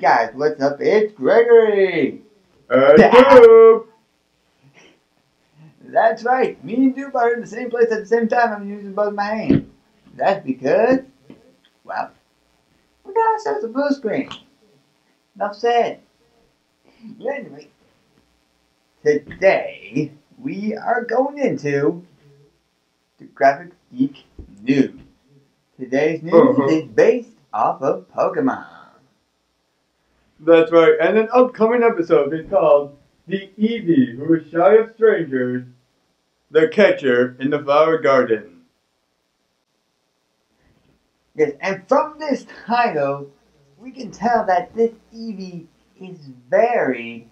guys, what's up? It's Gregory. Uh, Dube. That's right. Me and Dube are in the same place at the same time. I'm using both my hands. That's because, well, we got ourselves a blue screen. Enough said. Anyway, today we are going into the Graphic Geek News. Today's news Uh-huh. is based off of Pokemon. That's right, and an upcoming episode is called The Eevee Who is Shy of Strangers, The Catcher in the Flower Garden. Yes, and from this title, we can tell that this Eevee is very,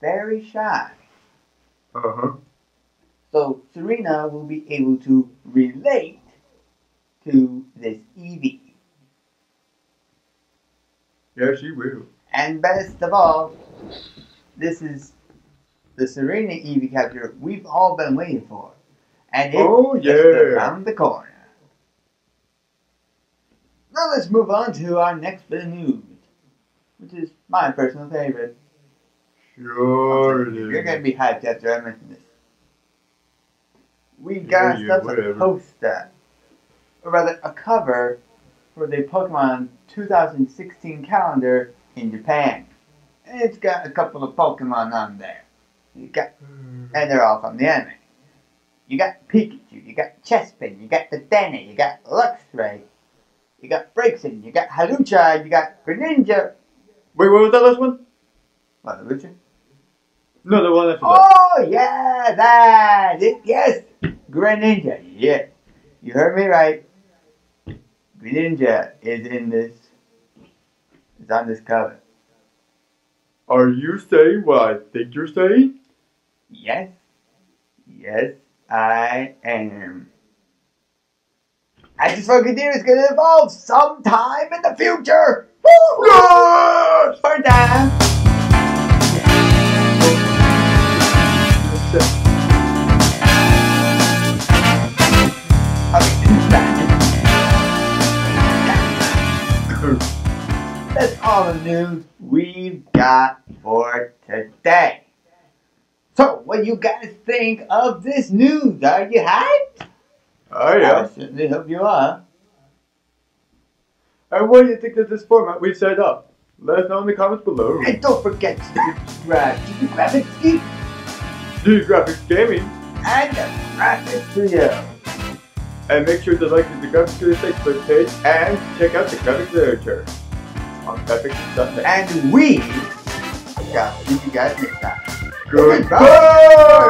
very shy. Uh-huh. So Serena will be able to relate to this Eevee. Yeah, she will. And best of all, this is the Serena Eevee capture we've all been waiting for. And it's Oh, yeah. around the corner. Now let's move on to our next bit of news, which is my personal favorite. Sure You're gonna be hyped after I mention this. We got Yeah, yeah, ourselves a poster, or rather a cover, for the Pokemon 2016 calendar in Japan. And it's got a couple of Pokemon on there. You got, hmm. and they're all from the anime. You got Pikachu, you got Chespin, you got Dedenne, you got Luxray, you got Braixen, you got Hawlucha, you got Greninja. Wait, what was that last one? What, Hawlucha? No, the one after that. Oh yeah, that it, yes, Greninja. Yeah, you heard me right. Greninja is in this. It's on this cover. Are you saying what I think you're saying? Yes, yes, I am. I just fucking is gonna evolve sometime in the future. Woo! Yes! Time. All the news we've got for today. So, what you guys think of this news? Are you hyped? Oh yeah. I certainly hope you are. And what do you think of this format we've set up? Let us know in the comments below. And don't forget to subscribe to DeGraphics Geek DeGraphics Gaming. and the Graphics Studio. And make sure to like the Graphics Studio Facebook page and check out the graphics literature on graphics.net. And we see you guys next time. Goodbye!